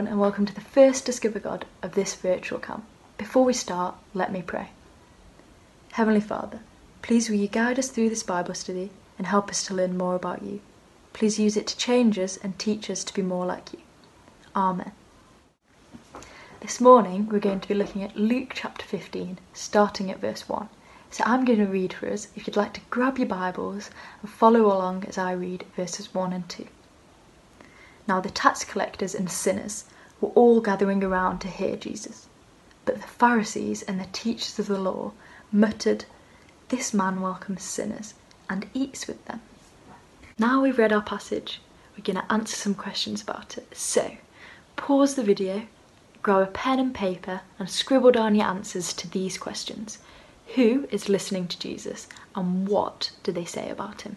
everyone, and welcome to the first Discover God of this virtual camp. Before we start, let me pray. Heavenly Father, please will you guide us through this Bible study and help us to learn more about you. Please use it to change us and teach us to be more like you. Amen. This morning we're going to be looking at Luke chapter 15, starting at verse 1. So I'm going to read for us. If you'd like to grab your Bibles and follow along as I read verses 1 and 2. Now the tax collectors and sinners were all gathering around to hear Jesus. But the Pharisees and the teachers of the law muttered, This man welcomes sinners and eats with them. Now we've read our passage, we're going to answer some questions about it. So pause the video, grab a pen and paper, and scribble down your answers to these questions. Who is listening to Jesus and what do they say about him?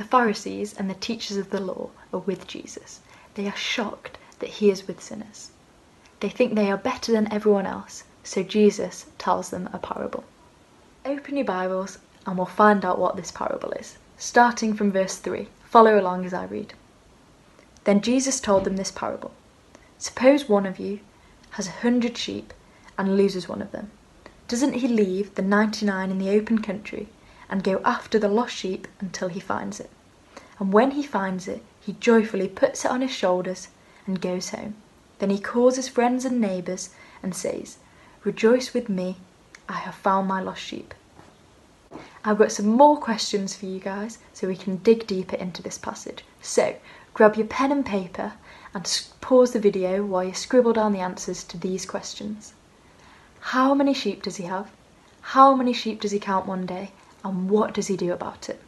The Pharisees and the teachers of the law are with Jesus. They are shocked that he is with sinners. They think they are better than everyone else, so Jesus tells them a parable. Open your Bibles and we'll find out what this parable is, starting from verse 3. Follow along as I read. Then Jesus told them this parable Suppose one of you has a hundred sheep and loses one of them. Doesn't he leave the 99 in the open country and go after the lost sheep until he finds it. And when he finds it, he joyfully puts it on his shoulders and goes home. Then he calls his friends and neighbours and says, Rejoice with me, I have found my lost sheep. I've got some more questions for you guys so we can dig deeper into this passage. So grab your pen and paper and pause the video while you scribble down the answers to these questions. How many sheep does he have? How many sheep does he count one day? And what does he do about it?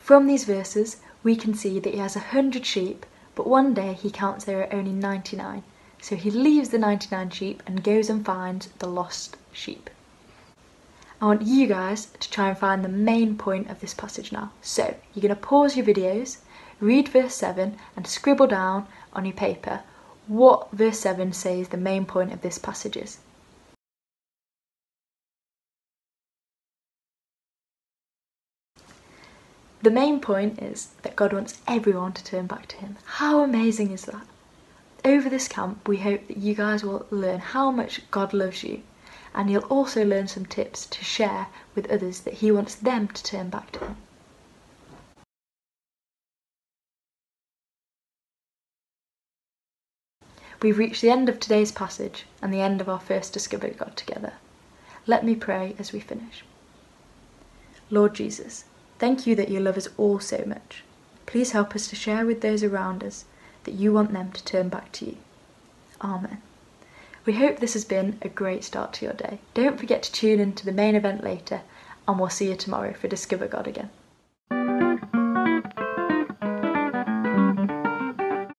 From these verses, we can see that he has a hundred sheep, but one day he counts there are only 99. So he leaves the 99 sheep and goes and finds the lost sheep. I want you guys to try and find the main point of this passage now. So you're going to pause your videos, read verse 7 and scribble down on your paper what verse 7 says the main point of this passage is. The main point is that God wants everyone to turn back to Him. How amazing is that? Over this camp, we hope that you guys will learn how much God loves you, and you'll also learn some tips to share with others that He wants them to turn back to Him. We've reached the end of today's passage and the end of our first Discover God together. Let me pray as we finish. Lord Jesus, thank you that you love us all so much. Please help us to share with those around us that you want them to turn back to you. Amen. We hope this has been a great start to your day. Don't forget to tune in to the main event later, and we'll see you tomorrow for Discover God again.